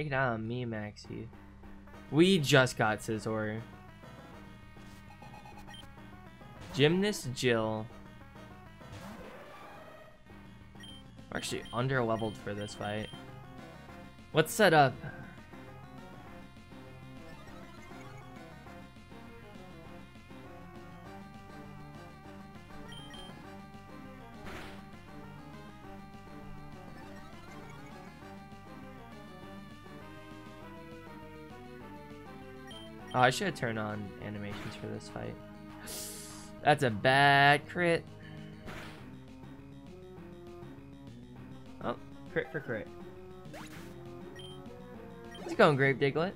Take it out on me, Maxie. We just got Scizor. Gymnast Jill. We're actually under leveled for this fight. Let's set up. Oh, I should have turned on animations for this fight. That's a bad crit. Oh, crit for crit. How's going, Grave Diglett?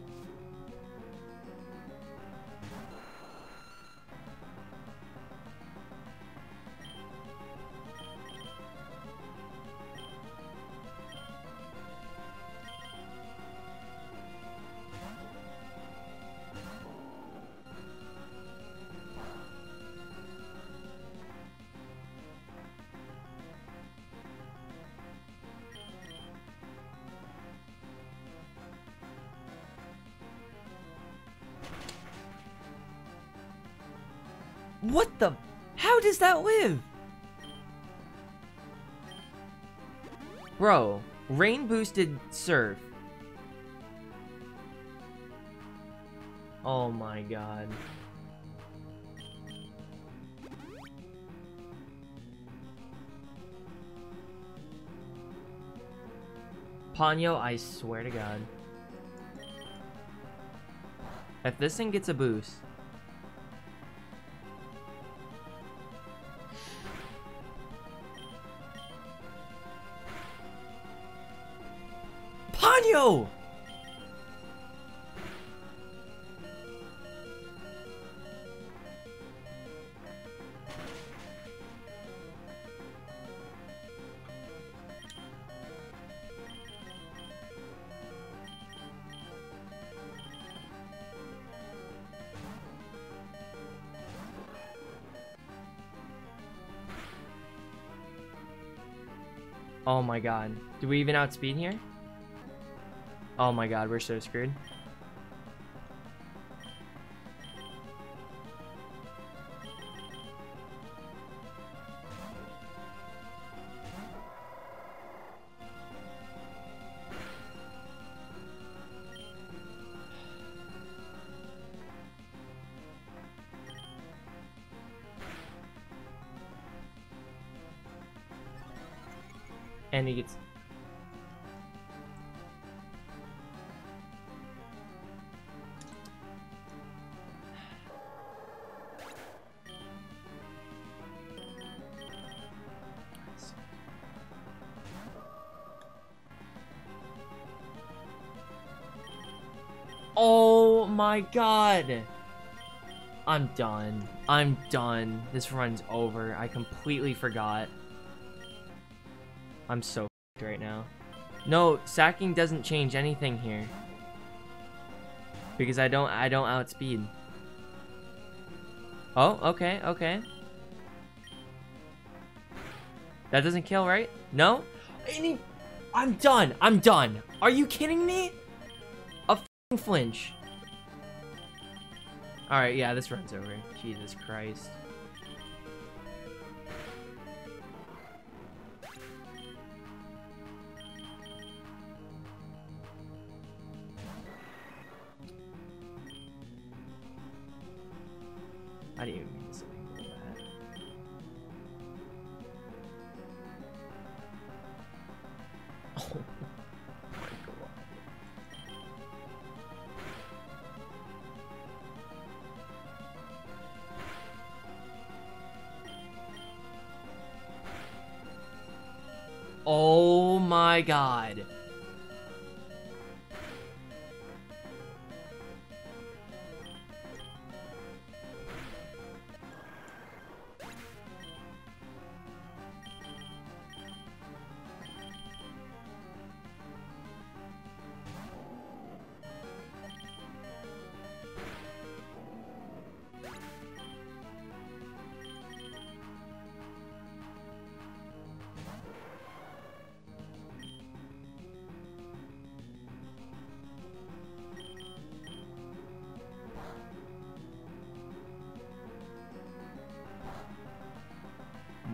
What the? How does that live? Bro, rain boosted surf. Oh my god. Ponyo, I swear to god. If this thing gets a boost, Oh my god. Do we even outspeed here? Oh my god, we're so screwed. And he gets my god. I'm done. I'm done. This run's over. I completely forgot. I'm so right now. No, sacking doesn't change anything here. Because I don't I don't outspeed. Oh, okay, okay. That doesn't kill, right? No? Any I'm done. I'm done. Are you kidding me? A flinch. Alright, yeah, this run's over. Jesus Christ. I didn't even my god.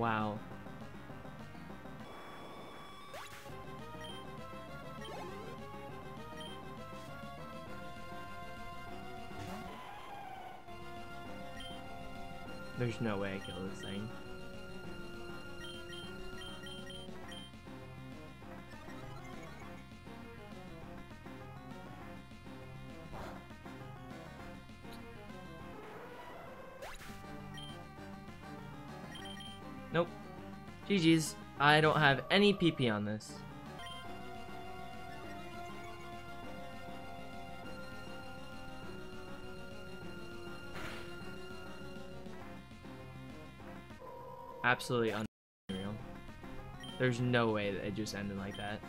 Wow. There's no way I kill this thing. Nope. GG's. I don't have any PP on this. Absolutely unreal. There's no way that it just ended like that.